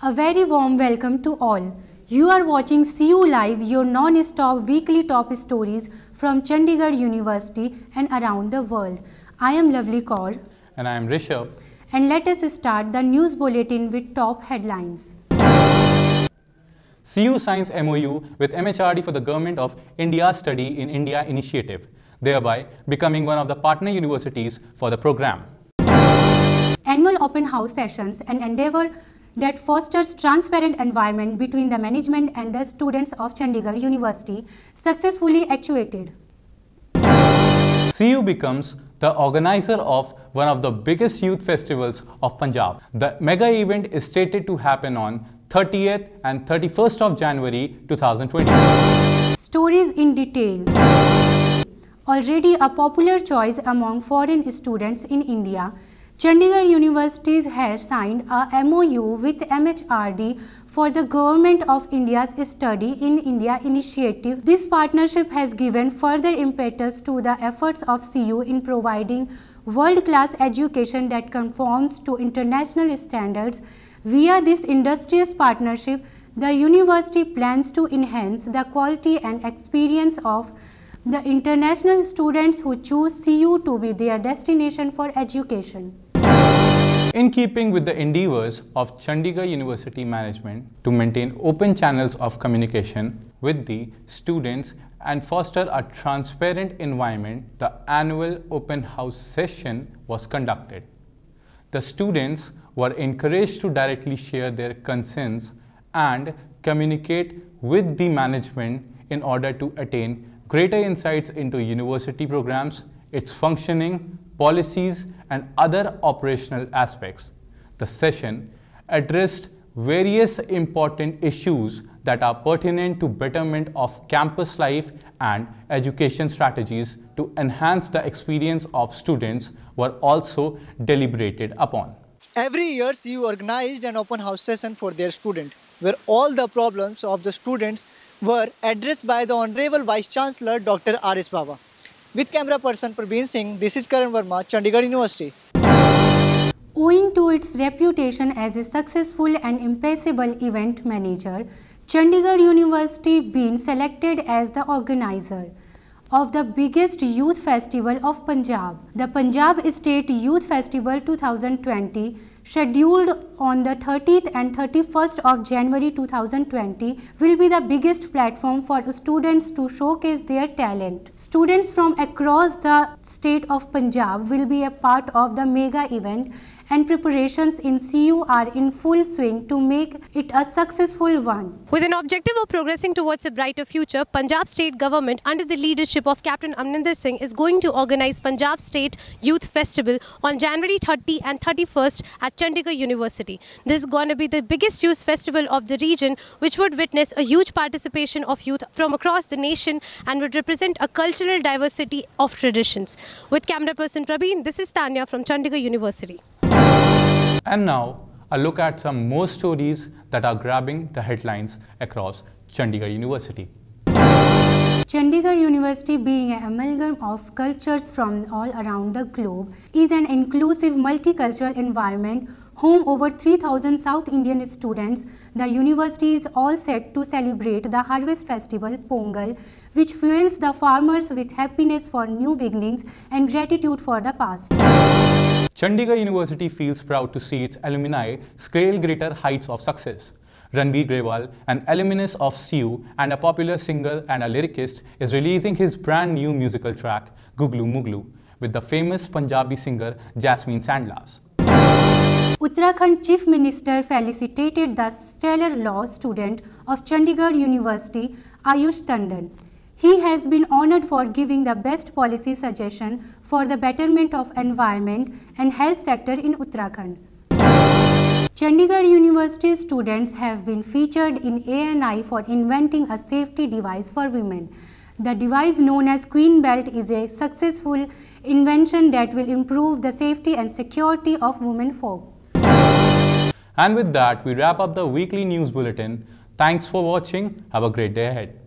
A very warm welcome to all. You are watching CU Live, your non-stop weekly top stories from Chandigarh University and around the world. I am Lovely Kaur. And I am Rishabh. And let us start the news bulletin with top headlines. CU signs MOU with MHRD for the Government of India Study in India initiative, thereby becoming one of the partner universities for the program. Annual open house sessions and endeavor that fosters transparent environment between the management and the students of Chandigarh University successfully actuated. CU becomes the organizer of one of the biggest youth festivals of Punjab. The mega event is stated to happen on 30th and 31st of January 2020. Stories in detail. Already a popular choice among foreign students in India, Chandigarh University has signed a MOU with MHRD for the Government of India's Study in India initiative. This partnership has given further impetus to the efforts of CU in providing world-class education that conforms to international standards. Via this industrious partnership, the university plans to enhance the quality and experience of the international students who choose CU to be their destination for education. In keeping with the endeavours of Chandigarh University management to maintain open channels of communication with the students and foster a transparent environment, the annual open house session was conducted. The students were encouraged to directly share their concerns and communicate with the management in order to attain greater insights into university programs, its functioning, policies, and other operational aspects. The session addressed various important issues that are pertinent to betterment of campus life and education strategies to enhance the experience of students were also deliberated upon. Every year, CU organized an open house session for their student, where all the problems of the students were addressed by the Honorable Vice Chancellor Dr. R.S. Bawa. With camera person Praveen Singh, this is Karan Verma, Chandigarh University. Owing to its reputation as a successful and impassable event manager, Chandigarh University been selected as the organizer of the biggest youth festival of Punjab, the Punjab State Youth Festival 2020 scheduled on the 30th and 31st of January 2020 will be the biggest platform for students to showcase their talent. Students from across the state of Punjab will be a part of the mega event and preparations in CU are in full swing to make it a successful one. With an objective of progressing towards a brighter future, Punjab State Government under the leadership of Captain Amrinder Singh is going to organize Punjab State Youth Festival on January 30 and 31st at Chandigarh University. This is going to be the biggest youth festival of the region which would witness a huge participation of youth from across the nation and would represent a cultural diversity of traditions. With camera person Prabeen, this is Tanya from Chandigarh University. And now, a look at some more stories that are grabbing the headlines across Chandigarh University. Chandigarh University being an amalgam of cultures from all around the globe is an inclusive multicultural environment home over 3000 South Indian students, the university is all set to celebrate the harvest festival Pongal, which fuels the farmers with happiness for new beginnings and gratitude for the past. Chandigarh University feels proud to see its alumni scale greater heights of success. Ranveer Grewal, an alumnus of CU and a popular singer and a lyricist, is releasing his brand new musical track, Guglu Muglu, with the famous Punjabi singer Jasmine Sandlas. Uttarakhand Chief Minister felicitated the stellar law student of Chandigarh University, Ayush Tandon. He has been honored for giving the best policy suggestion for the betterment of environment and health sector in Uttarakhand. Chandigarh University students have been featured in ANI for inventing a safety device for women. The device known as Queen Belt is a successful invention that will improve the safety and security of women folk. And with that, we wrap up the weekly news bulletin. Thanks for watching. Have a great day ahead.